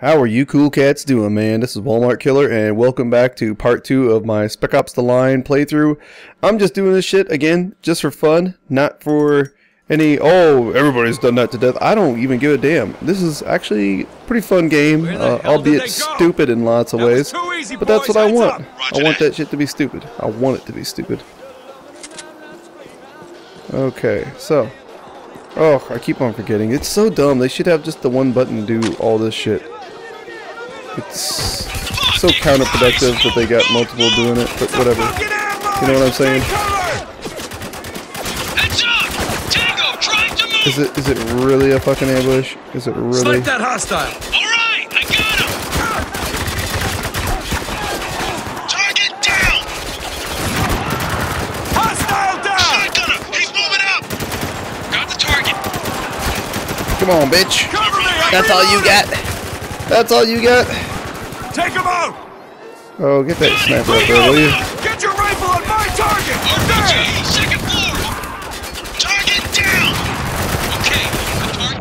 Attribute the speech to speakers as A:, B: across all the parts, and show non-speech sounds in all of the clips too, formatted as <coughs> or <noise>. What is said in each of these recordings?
A: How are you cool cats doing, man? This is Walmart Killer, and welcome back to part two of my Spec Ops The Line playthrough. I'm just doing this shit, again, just for fun, not for any, oh, everybody's done that to death. I don't even give a damn. This is actually a pretty fun game, uh, albeit stupid in lots of ways,
B: easy,
A: but that's
B: boys.
A: what I want. I want that shit to be stupid. I want it to be stupid. Okay, so. Oh, I keep on forgetting. It's so dumb. They should have just the one button to do all this shit. It's so counterproductive that they got multiple doing it, but whatever. You know what I'm saying?
B: Take cover!
C: Heads up! Tango trying to move!
A: Is it is it really a fucking ambush? Is it really?
B: Snipe that hostile!
C: Alright, I got him! Target down!
B: Hostile down!
C: Shotgunner, he's moving up! Got the target.
A: Come on, bitch.
B: Cover me!
A: That's all you
B: reloading.
A: got. That's all you got.
B: Take him out!
A: Oh, get that sniper up there, will you?
B: Get your rifle on my target!
C: RPG,
B: There!
C: second floor! Target down! Okay, the target.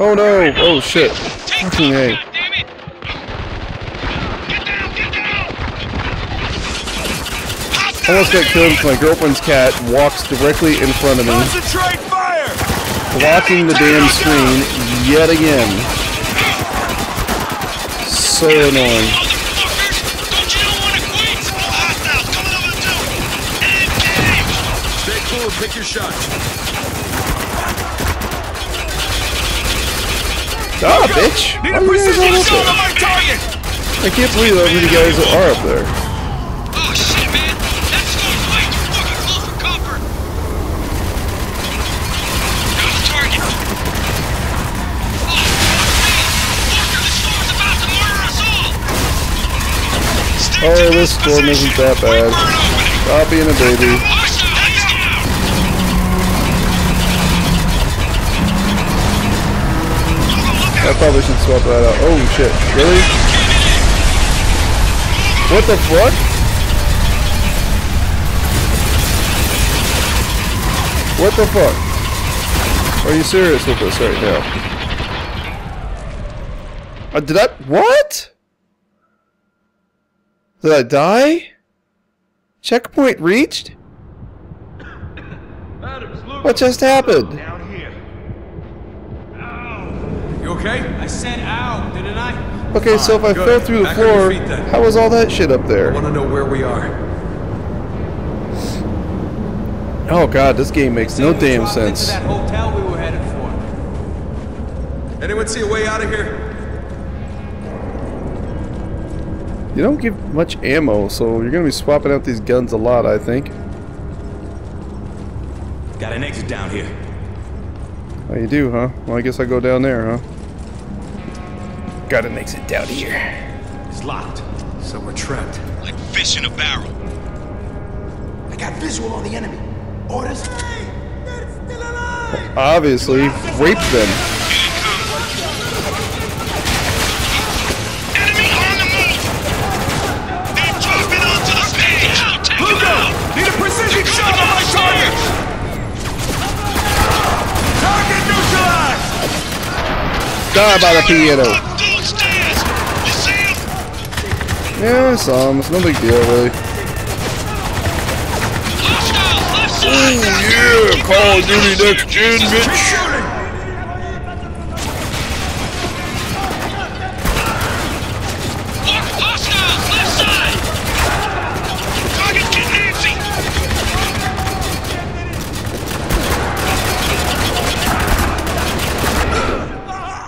A: Oh no! Oh shit!
C: Take
A: Fucking
C: cover,
A: A.
C: goddammit! Get down, get down! Hostile
A: Almost got killed because my girlfriend's cat walks directly in front of me,
B: Concentrate fire!
A: Blocking the damn screen yet again. So annoying.
C: Motherfuckers! Don't you know one equates? Hostiles coming over the tube! Engage!
B: Stay cool pick your shots.
A: Ah, bitch! Why
B: a
A: are you guys all up
B: shot
A: there?
B: my target!
A: I can't believe how many guys are up there.
C: Oh, to
A: this storm isn't that bad. Stop being a baby. I probably should swap that out. Oh shit! Really? What the fuck? What the fuck? Are you serious with this right now? Uh, did I? What? Did I die? Checkpoint reached? What just happened?
B: Down here. You okay?
D: I said ow, didn't I?
A: Okay, so if I
B: Good.
A: fell through the
B: Back
A: floor,
B: feet
A: how was all that shit up there?
B: I Want to know where we are?
A: Oh god, this game makes no damn sense.
D: Into that hotel we were headed for.
B: Anyone see a way out of here?
A: You don't give much ammo, so you're gonna be swapping out these guns a lot, I think.
D: Got an exit down here.
A: Oh, you do, huh? Well, I guess I go down there, huh? Got an exit down here.
D: It's locked.
B: So we're trapped.
C: Like fish in a barrel.
E: I got visual on the enemy. Orders?
C: Hey! They're still alive! Obviously, rape them.
A: Die by the piano.
C: Up those stairs! You see him?
A: Yeah, I saw him. Um, it's no big deal, really.
C: Hostiles, left side!
A: Yeah, Call of Duty Next Gen, bitch.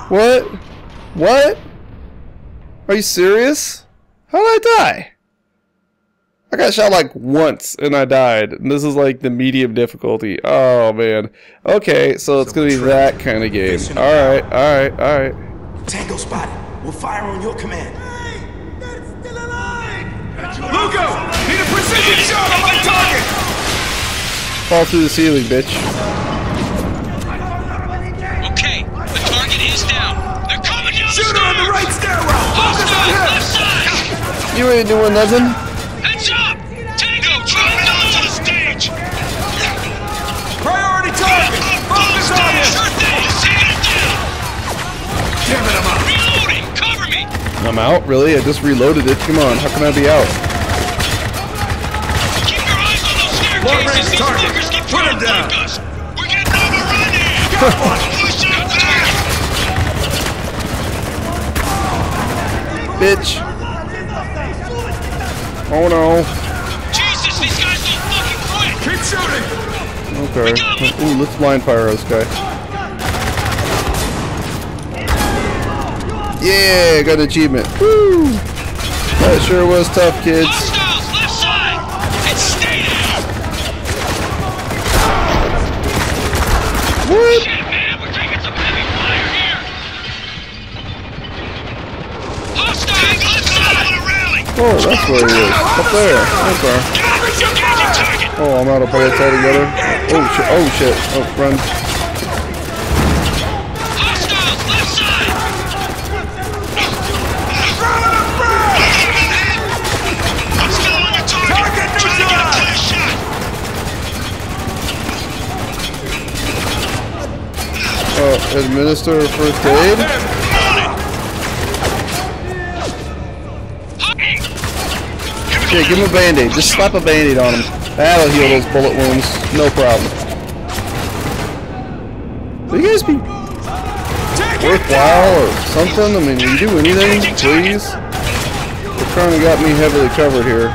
A: What? What? Are you serious? How did I die? I got shot like once and I died. And this is like the medium difficulty. Oh man. Okay, so it's gonna be that kind of game. Alright, alright, alright.
E: Tango spotted. We'll fire on your command.
B: Lugo! Need a precision shot on my target!
A: Fall through the ceiling, bitch.
B: Shooter on the right stairwell! Focus on him!
C: Left side!
A: You ain't doing nothing.
C: Heads up! Tango, drop it onto the stage!
B: Priority target! Focus on him!
C: Sure thing! Sand it down! Giving him up! Reloading! Cover me!
A: I'm out? Really? I just reloaded it. Come on, how can I be out?
C: Keep your eyes on those staircases! These fuckers keep trying to
B: down.
C: us! We're getting overrun here! <laughs> Come on!
A: Bitch! Oh no.
C: Jesus, these guys don't fucking quit.
B: Keep shooting!
A: Okay. Ooh, let's blind fire this guy. Yeah, got an achievement. Woo! That sure was tough, kids.
C: Hostiles, left side. And stay there.
A: What? Oh, that's where he is. Up there. Okay. Oh, I'm out of bullets altogether. Oh shit. Oh shit. Oh, run. Uh, administer first aid. Okay, give him a band-aid. Just slap a band-aid on him. That'll heal those bullet wounds. No problem. Will you guys be worthwhile or something? I mean, you do anything, please? Kind of got me heavily covered here.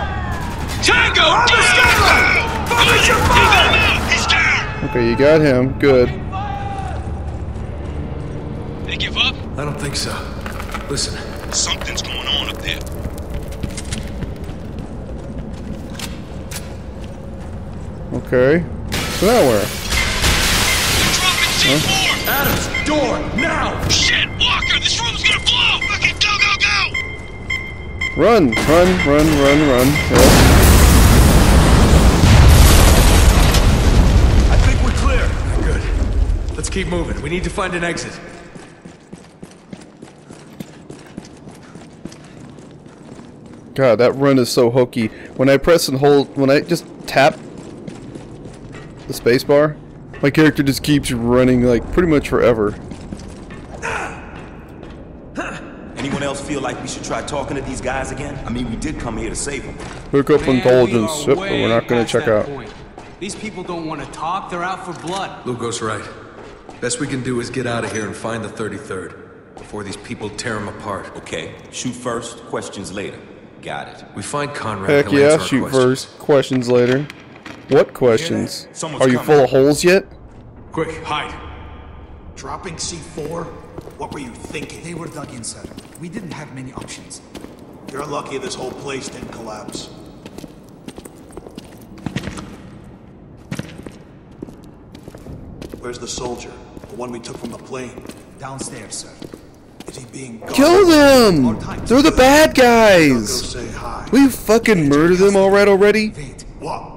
C: Tango, down! Finish your fire! He's down!
A: Okay, you got him. Good.
C: They give up?
B: I don't think so. Listen,
C: Something's going on up there.
A: Okay. So now where?
C: Dropping C4!
B: Adams, door, now!
C: Shit, Walker, this room's gonna blow! Okay, go, go, go!
A: Run, run, run, run, run. Yep.
B: I think we're clear. Good. Let's keep moving. We need to find an exit.
A: God, that run is so hokey. When I press and hold, when I just tap the spacebar, my character just keeps running like pretty much forever.
F: Anyone else feel like we should try talking to these guys again? I mean, we did come here to save them.
A: Hook up
D: Man,
A: intelligence.
D: we are
A: Yep, but we're not gonna check out.
D: point. These people don't want to talk, they're out for blood.
B: Lugo's right. Best we can do is get out of here and find the 33rd before these people tear them apart.
F: Okay, shoot first, questions later. Got it.
B: We find Konrad.
A: Heck yeah, shoot
B: questions.
A: first. Questions later. What questions? Are you
F: coming.
A: full of holes yet?
B: Quick, hide.
E: Dropping C4? What were you thinking?
G: They were dug in, sir. We didn't have many options.
E: You're lucky this whole place didn't collapse. Where's the soldier? The one we took from the plane?
G: Downstairs, sir.
E: Is he being guarded?
A: Kill them! They're the bad guys!
E: say hi.
A: Will you fucking murder them all right already?
G: Wait.
E: What?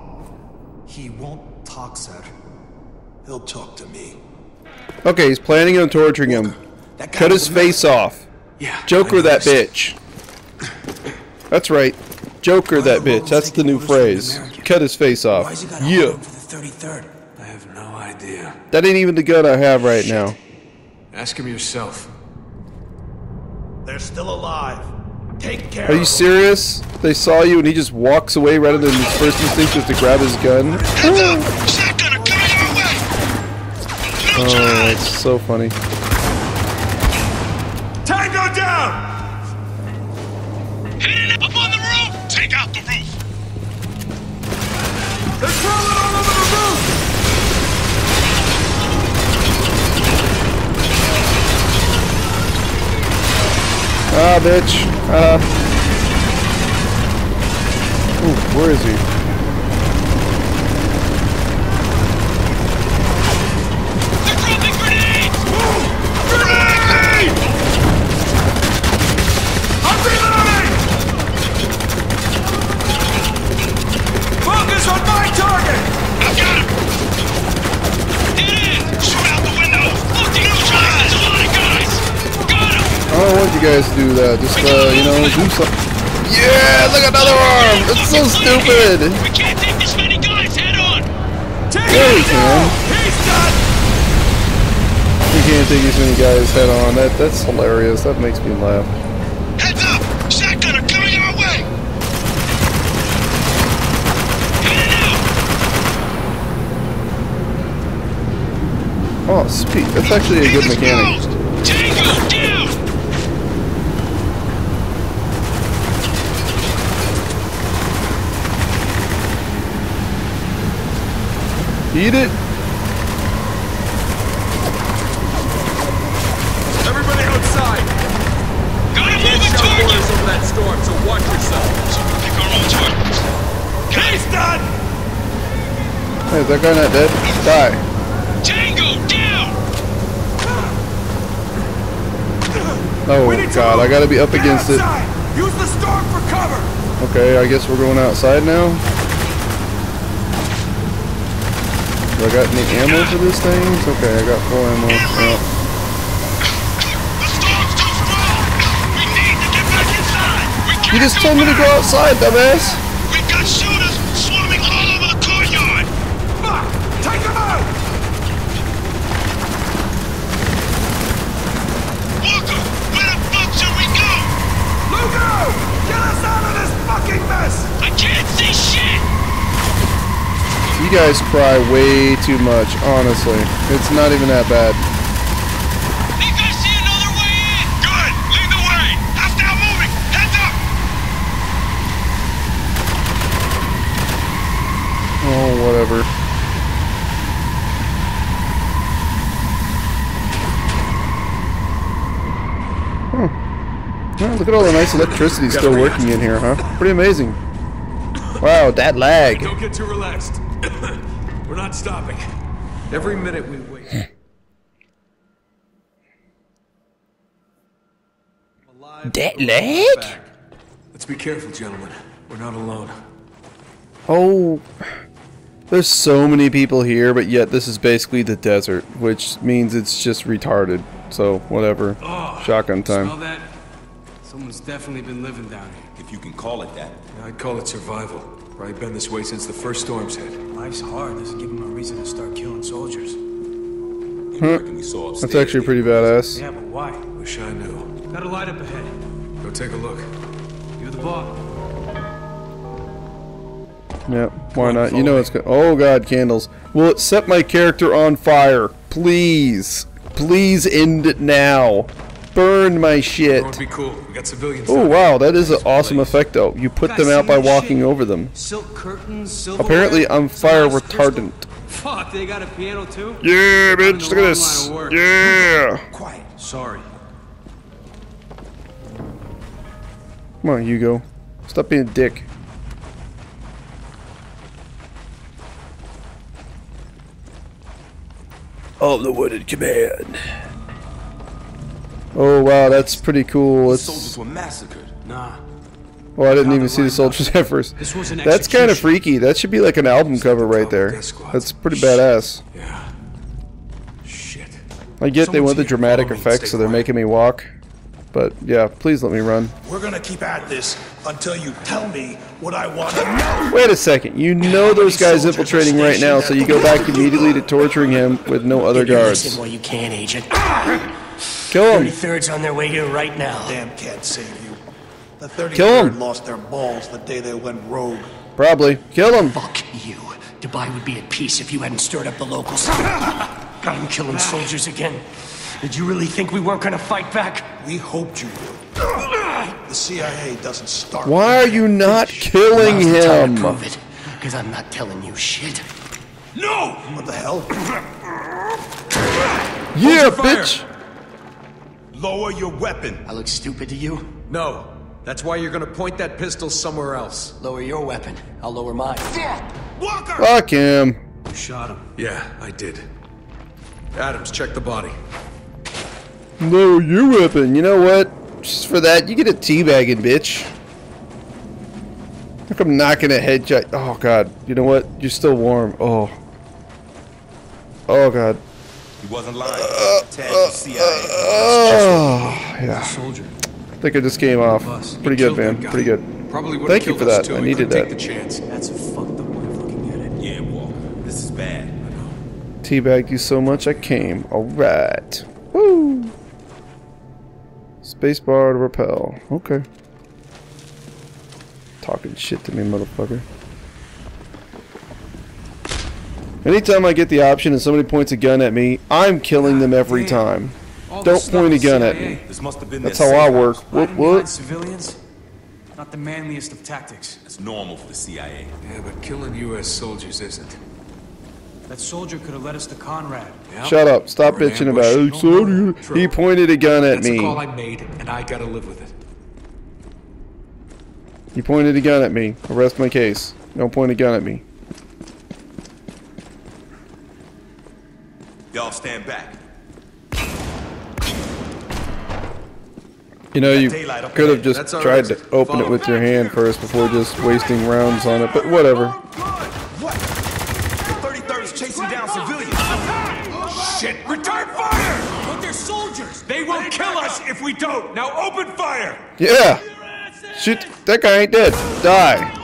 G: He won't talk, sir.
E: He'll talk to me.
A: Okay, he's planning on torturing him.
E: That
A: Cut his
E: a
A: face off.
B: Yeah.
A: Joker that bitch. That's right. Joker that bitch. That's the new phrase. Cut his face off.
E: Why's he
A: Yeah.
E: for the 33rd?
B: I have no idea.
A: That ain't even the gun I have right now.
B: Ask him yourself.
E: They're still alive. Take care
A: Are you serious? They saw you and he just walks away rather than his first instinct is to grab his gun?
C: Heads up! Shotgunner coming our way! No
A: Oh, it's so funny.
B: Tango down!
C: Heading up on the roof! Take out the roof!
B: They're crawling all over the roof!
A: Ah, bitch. Ah. Ooh, where is he?
C: guys
A: do that. Just, uh, you know, do something. Yeah, look, another arm! It's so stupid!
C: We can't take this many guys head on!
B: Take
A: there we can.
B: He's done!
A: We can't take these many guys head on. That That's hilarious. That makes me laugh.
C: Heads up! Shotgun are coming our way! Headed out!
A: Oh, speed. That's actually a good mechanic. Eat it.
H: Everybody outside!
C: Gotta move the
H: shout
C: target!
H: orders over that storm, so watch yourself.
C: So we pick our own targets.
H: He's done!
A: Hey, is that guy not dead? Die.
C: Tango, down!
A: Oh
H: We
A: god. I gotta be up
H: Get
A: against it.
H: Use the storm for cover!
A: Okay, I guess we're going outside now. Do I got any ammo for this thing? It's Okay, I got full ammo. Yeah.
C: The storm's too strong! We need to get back inside! We
A: You just told me to go outside, dumbass!
C: We've got shooters swarming all over the courtyard!
H: Fuck! Take him out!
C: Walker, where the fuck should we go?
H: Lugo! Get us out of this fucking mess!
C: I can't see shit!
A: You guys cry way too much, honestly. It's not even that bad.
C: Think I see another way in? Good! Lead the way! Hostile moving! Heads up!
A: Oh, whatever. Hmm. Well, look at all the nice electricity still working in here, huh? Pretty amazing. Wow, that lag.
H: Don't get too relaxed. <coughs> We're not stopping.
B: Every minute we wait.
A: That lag?
B: Back. Let's be careful, gentlemen. We're not alone.
A: Oh, there's so many people here, but yet this is basically the desert, which means it's just retarded. So, whatever. Ah, Shotgun time.
D: Smell
A: time.
D: that? Someone's definitely been living down here.
F: If you can call it that.
B: I'd call it survival. Probably been this way since the first storms hit.
D: Life's hard. Doesn't give him a reason to start killing soldiers. Hmm.
F: You reckon we saw upstairs.
A: That's actually pretty badass.
D: Yeah, but why?
B: Wish I knew.
D: Got a light up ahead.
B: Go take a look.
D: You're the boss.
A: Yep, why not? You know it's good. Oh god, candles. Will it set my character on fire? Please. Please end it now. Burn my shit.
B: Be cool. We got civilians.
A: Oh wow, that is an awesome effect though. You put
D: Guys,
A: them out by walking
D: shit?
A: over them.
D: Silk curtains.
A: Apparently I'm fire retardant.
D: Fuck, they got a piano too?
A: Yeah,
D: I'm
A: bitch, look at this.
D: line of.
A: Yeah.
G: Quiet.
D: Sorry.
A: Come on, Hugo. Stop being a dick. Of the Wooded Command. Oh wow, that's pretty cool.
F: The
A: It's
F: soldiers were massacred.
D: Nah.
A: well, I didn't
D: How
A: even
D: they
A: see the soldiers <laughs> at first.
D: This was an
A: That's kind of freaky. That should be like an album cover right there. That's pretty badass.
B: Yeah. Shit.
A: I get they want the dramatic
B: Follow me,
A: effects, so they're
B: quiet.
A: making me walk. But yeah, please let me run.
E: We're gonna keep at this until you tell me what I want to know.
A: Wait a second. You know those guys infiltrating right now, so you go back immediately to torturing him with no other
I: You
A: guards.
I: Listen while you can, Agent. Ah!
A: Kill him.
I: 33rd's on their way here right now.
E: Damn can't save you. The 33rd
A: Kill him.
E: lost their balls the day they went rogue.
A: Probably. Kill him.
I: Fuck you. Dubai would be at peace if you hadn't stirred up the locals. Got him killing soldiers again. Did you really think we weren't gonna fight back?
E: We hoped you would. The CIA doesn't start.
A: Why are you not killing
I: Now's the time
A: him?
I: to prove it. Because I'm not telling you shit.
E: No! What the hell?
A: Yeah,
H: fire.
A: bitch.
F: Lower your weapon.
I: I look stupid to you?
B: No. That's why you're gonna point that pistol somewhere else.
I: Lower your weapon. I'll lower mine.
F: Walker!
A: Fuck him.
D: You shot him.
B: Yeah, I did. Adams, check the body.
A: No, you weapon. You know what? Just for that, you get a teabagging, bitch. Look, I'm not gonna headshot. Oh god. You know what? You're still warm. Oh. Oh god.
F: He wasn't lying.
A: Uh,
F: Tag the
A: Oh yeah.
D: Soldier.
A: I think I just came off. Pretty good, man. Pretty good.
B: Probably
A: Thank you for that.
B: too.
A: I needed
B: couldn't
A: that.
B: Take the chance.
D: That's a fucked up way of looking at it.
F: Yeah, Walker. This is bad.
A: Teabagged you so much I came. Alright. Woo! Spacebar to repel. Okay. Talking shit to me, motherfucker. Anytime I get the option and somebody points a gun at me, I'm killing them every time.
D: All
A: Don't point a
D: is
A: gun at me.
F: This must have been
A: That's how I work.
F: house.
A: What? What?
D: civilians? Not the manliest of tactics.
F: It's normal for the CIA.
B: Yeah, but killing U.S. soldiers isn't.
D: That soldier could have led us to Konrad.
B: Yeah.
A: Shut up. Stop bitching about it.
B: No,
A: So
B: no.
A: He pointed a gun at
B: That's a call. I made, and I gotta live with it.
A: He pointed a gun at me. Arrest my case. Don't point a gun at me.
F: Y'all stand back.
A: You know, you could have just tried to open it with your hand first before just wasting rounds on it, but whatever.
F: What? The 33rd is chasing down civilians.
H: Shit! Return fire!
D: But they're soldiers!
H: They will kill us if we don't! Now open fire!
A: Yeah! Shoot, that guy ain't dead. Die.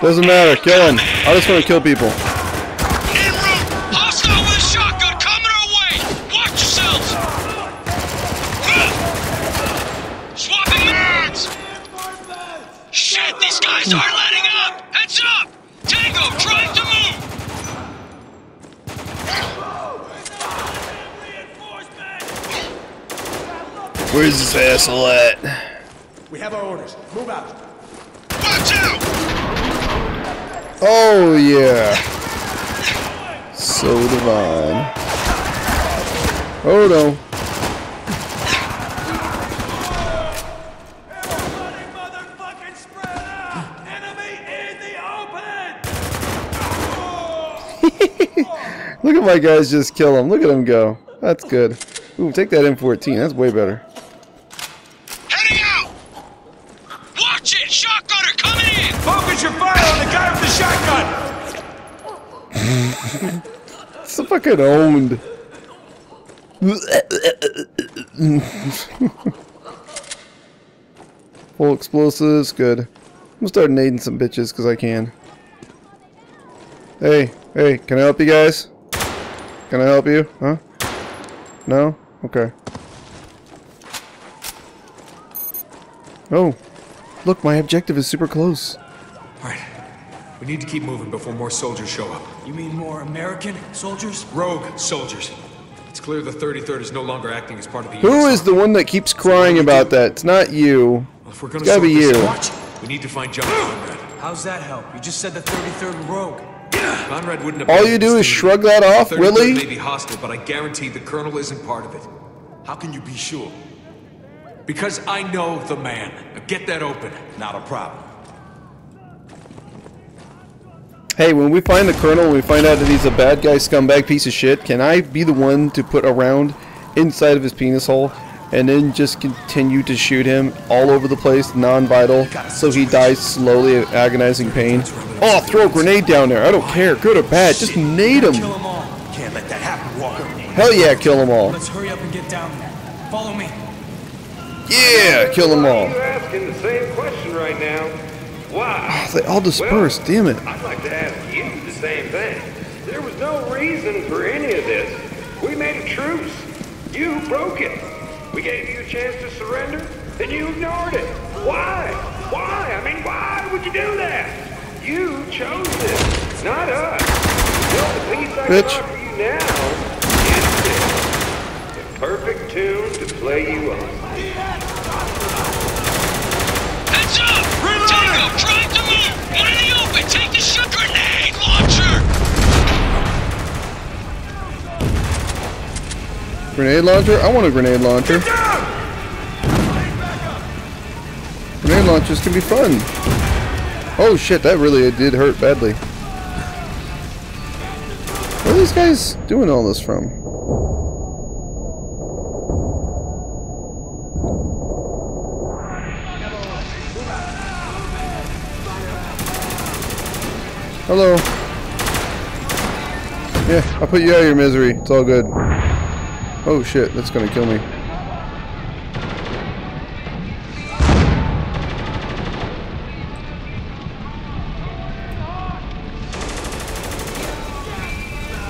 A: Doesn't matter. Kill him. I just want to kill people.
C: En route! Hostile with a shotgun coming our way! Watch yourselves! Swapping mags! Shit, these guys aren't letting up! Heads up! Tango trying to move!
A: Where's this asshole at?
H: We have our orders. Move out.
C: Watch out!
A: Oh, yeah. So divine. Oh, <laughs> no. Look at my guys just kill him. Look at him go. That's good. Ooh, take that M14. That's way better. Fucking owned. Full explosives, good. I'm gonna start nading some bitches because I can. Hey, hey, can I help you guys? Can I help you? Huh? No? Okay. Oh, look, my objective is super close.
B: Alright. We need to keep moving before more soldiers show up.
D: You mean more American soldiers?
B: Rogue soldiers. It's clear the 33rd is no longer acting as part of the
A: Who
B: US
A: is the one that keeps crying about that? It's not you.
B: Well, if we're gonna
A: It's gotta be you.
B: out, we need to find John Konrad.
D: How's that help? You just said the 33rd Rogue.
B: Konrad wouldn't have
A: All
B: been
A: you
B: in
A: do
B: this
A: is
B: duty.
A: shrug that off,
B: The 33rd
A: really?
B: may be hostile, but I guarantee the colonel isn't part of it.
F: How can you be sure?
B: Because I know the man. Now get that open.
F: Not a problem.
A: Hey, when we find the colonel we find out that he's a bad guy, scumbag piece of shit, can I be the one to put a round inside of his penis hole and then just continue to shoot him all over the place, non-vital, so he dies slowly of agonizing pain? Oh, throw a grenade down there. I don't care, good or bad. Just nade him.
D: Kill them all.
F: Can't let that happen, Walker.
A: Hell yeah, kill them all.
D: Let's hurry up and get down there. Follow me.
A: Yeah, kill them all.
J: You're asking the same question right now. Why?
A: They all dispersed, damn it.
J: I'd like to ask you the same thing. There was no reason for any of this. We made a truce. You broke it. We gave you a chance to surrender, and you ignored it. Why? Why? I mean, why would you do that? You chose this, not us. Well, the piece I
A: Bitch.
J: can offer you now is this. The perfect tune to play you on.
C: Heads grenade launcher!
A: Grenade launcher? I want a grenade launcher. Grenade launchers can be fun. Oh shit, that really did hurt badly. Where are these guys doing all this from? Hello. Yeah, I put you out of your misery. It's all good. Oh shit, that's gonna kill me.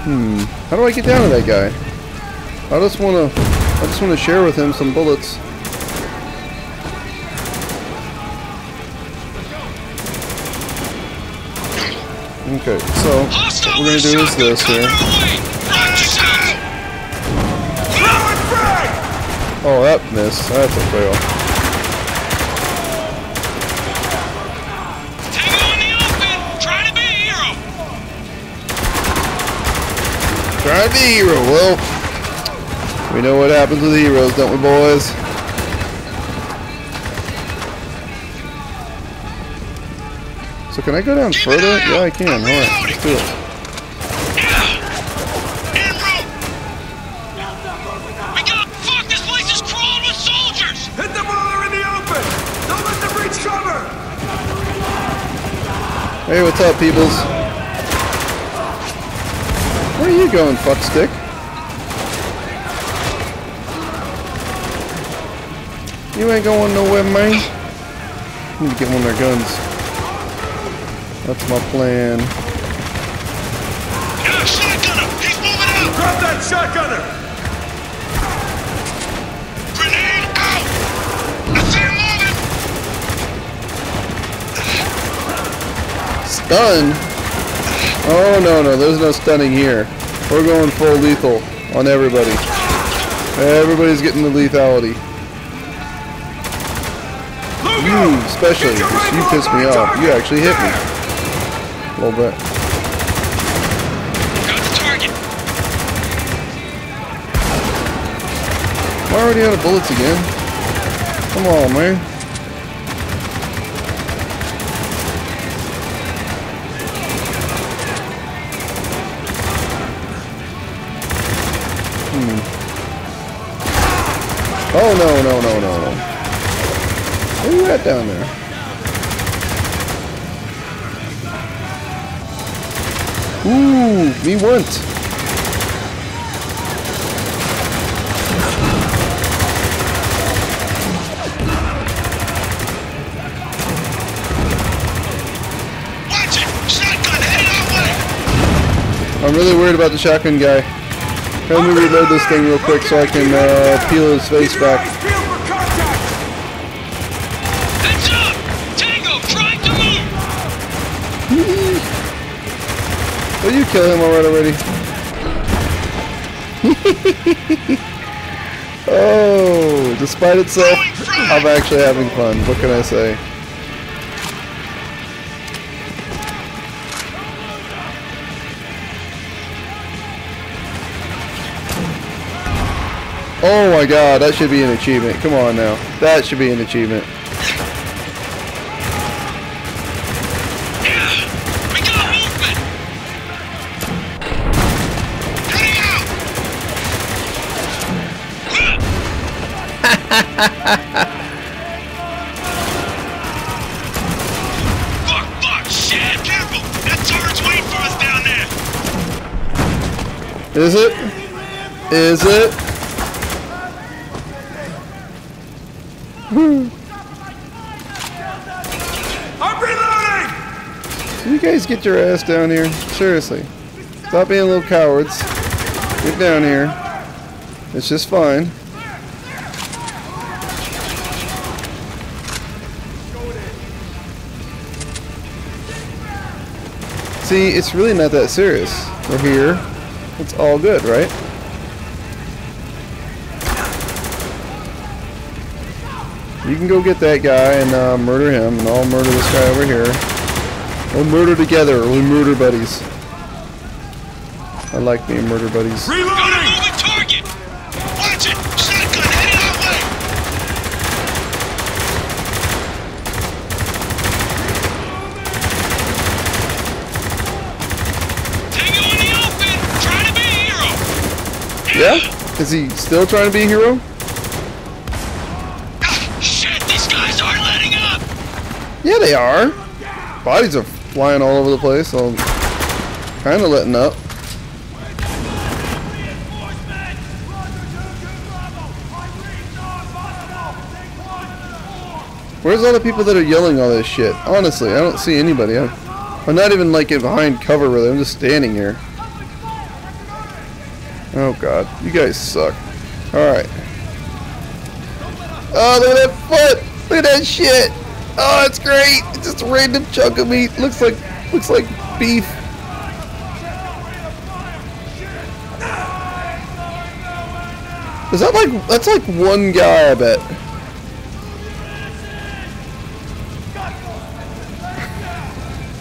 A: Hmm. How do I get down to that guy? I just wanna I just wanna share with him some bullets. Okay, so what we're gonna do is this here. Oh, that missed. That's a fail. Try to be a hero. Well, we know what happens with heroes, don't we, boys? So can I go down further? Yeah, I can. Alright, let's do it.
H: Hit them while they're in the open! Don't let them reach cover!
A: Hey, what's up, peoples? Where are you going, fuckstick? You ain't going nowhere, man. Need to get one of their guns. That's my plan. Shotgunner, he's moving out.
H: Grab that shotgunner!
C: Grenade out! I see him moving!
A: Stun? Oh, no, no. There's no stunning here. We're going full lethal on everybody. Everybody's getting the lethality. You, especially, because you pissed me off. You actually hit me. A little bit.
C: Got the target.
A: I'm already out of bullets again. Come on, man. Hmm. Oh, no, no, no, no, no. Where you at down there? Ooh, me want.
C: Watch it! Shotgun headed our way!
A: I'm really worried about the shotgun guy. Let me reload this thing real quick so I can uh, peel his face back. Will you kill him alright already? <laughs> oh, despite itself, I'm actually having fun. What can I say? Oh my god, that should be an achievement. Come on now. That should be an achievement.
C: Fuck, fuck, shit! Careful! That turret's waiting for us down there!
A: Is it? Is it?
H: I'm reloading!
A: You guys get your ass down here. Seriously. Stop being little cowards. Get down here. It's just fine. See, it's really not that serious. We're here. It's all good, right? You can go get that guy and uh, murder him, and I'll murder this guy over here. We'll murder together. We'll murder buddies. I like being murder buddies.
C: Got a moving target! Watch it! Shotgun headed our way! Tango in the open! Trying to be a hero!
A: Yeah? Is he still trying to be a hero?
C: Shit, these guys aren't letting up!
A: Yeah, they are. Bodies are flying all over the place, so kind of letting up. Where's all the people that are yelling all this shit? Honestly, I don't see anybody. I'm, I'm not even like in behind cover really. I'm just standing here. Oh god, you guys suck. Alright. Oh, look at that foot! Look at that shit! Oh, it's great! It's just a random chunk of meat. Looks like looks like beef. Is that like that's like one guy I bet.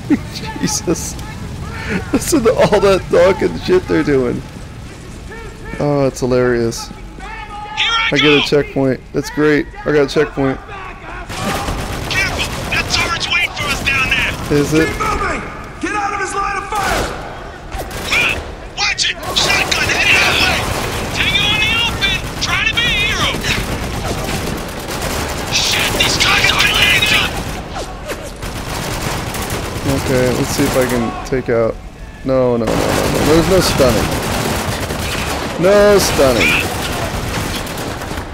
A: <laughs> Jesus. Listen to all that talking shit they're doing. Oh, it's hilarious. I get a checkpoint. That's great. I got a checkpoint.
C: Careful! That turret's waiting for us down there!
A: Is it?
E: moving! Get out of his line of fire!
C: Watch it! Shotgun heading that way! Tango in the open! Try to be a hero! Shit! These guys are laying up!
A: Okay, let's see if I can take out. No, no, no, no, no. There's no stunning. No stunning.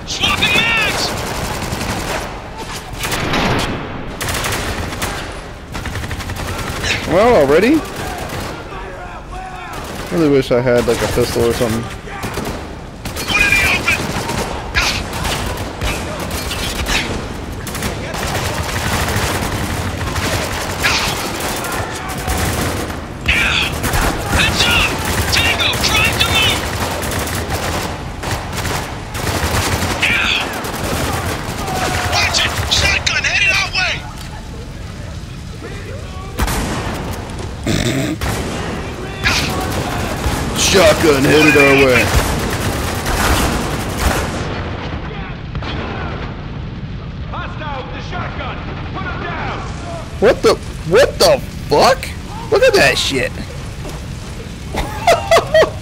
C: Swapping mags!
A: Well, already? Really wish I had like a pistol or something.
C: One in the open! Heads up! Tango, trying to move! Watch it! Shotgun headed our way!
A: Shotgun headed our way.
H: Hostile with the shotgun! Put him down!
A: What the? What the fuck? Look at that shit. <laughs>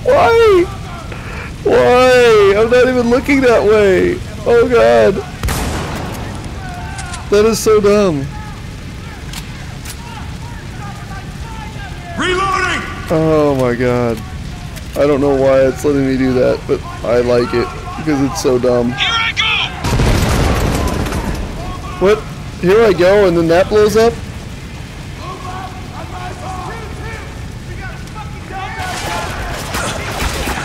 A: Why? Why? I'm not even looking that way. Oh god. That is so dumb.
E: Reloading!
A: Oh my god. I don't know why it's letting me do that, but I like it because it's so dumb.
C: Here I go!
A: What? Here I go and then that blows up?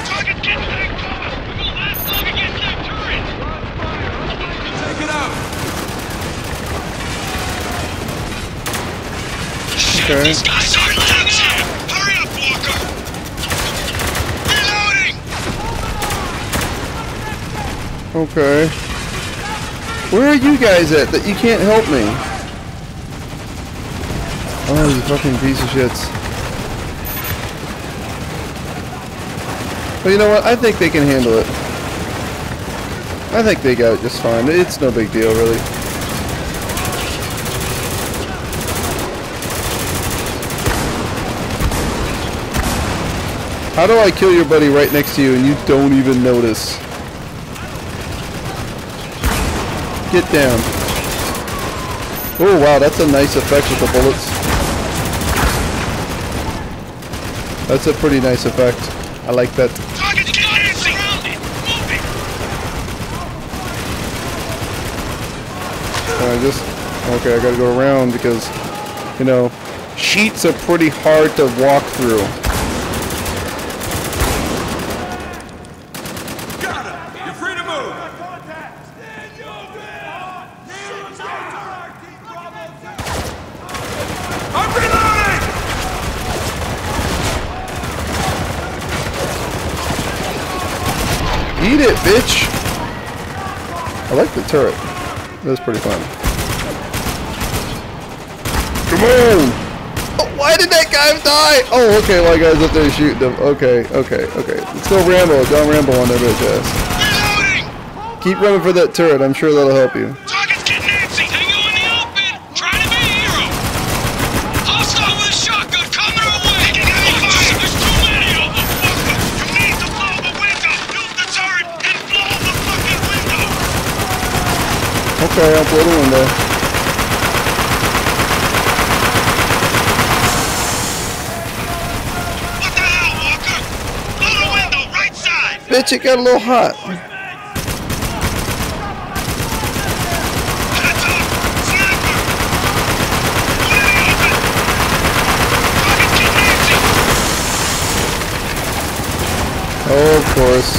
C: Target's getting back cover! We will last long against that turret!
E: Take it out!
C: Shit,
A: Okay.
C: these guys are
A: Okay. Where are you guys at that you can't help me? Oh, you fucking piece of shits. But you know what? I think they can handle it. I think they got it just fine. It's no big deal, really. How do I kill your buddy right next to you and you don't even notice? Get down. Oh wow, that's a nice effect with the bullets. That's a pretty nice effect. I like that.
C: Target's getting surrounded! Move it!
A: I just okay. I gotta go around because you know sheets are pretty hard to walk through.
E: Got him! You're free to move! I'm reloading!
A: Eat it, bitch! I like the turret. That's pretty fun. Come on! Oh, why did that guy die? Oh, okay, my guy's up there shooting them. Okay, okay, okay. Let's go Rambo. John Rambo on that bitch ass. Keep running for that turret. I'm sure that'll help you. Okay, I'll blow the window.
C: What the hell, Walker? Blow the window, right side!
A: Bitch, it got a little hot.
C: Heads up! Sniper! One in the open! Target's getting antsy!
A: Oh course.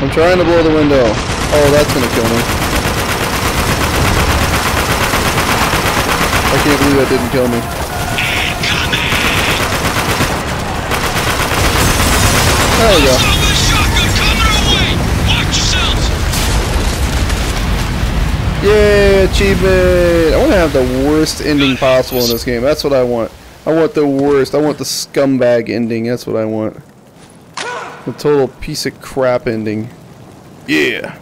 A: I'm trying to blow the window. Oh, that's gonna kill me. I can't believe that didn't kill me. There we go. Yay, achievement! I want to have the worst ending possible in this game. That's what I want. I want the worst. I want the scumbag ending. That's what I want. The total piece of crap ending. Yeah.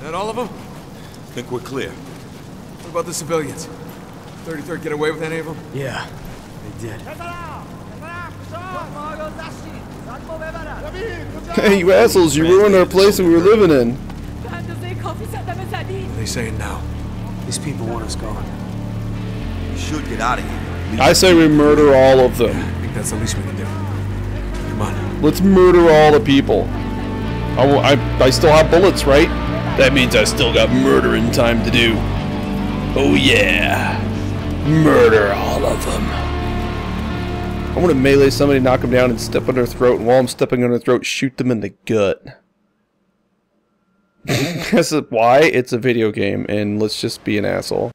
K: That all of them?
F: I Think we're clear.
K: What about the civilians? 33rd get away with any of them?
I: Yeah, they did.
A: Hey, you assholes! You ruined our place that we were living in.
K: What are they saying now?
I: These people want us gone.
F: We should get out of here.
A: I say we murder all of them.
K: That's the least we can do. Come on.
A: Let's murder all the people. I, I still have bullets, right? That means I still got murdering time to do. Oh yeah. Murder all of them. I want to melee somebody, knock them down, and step on their throat, and while I'm stepping on their throat, shoot them in the gut. <laughs> That's why it's a video game, and let's just be an asshole.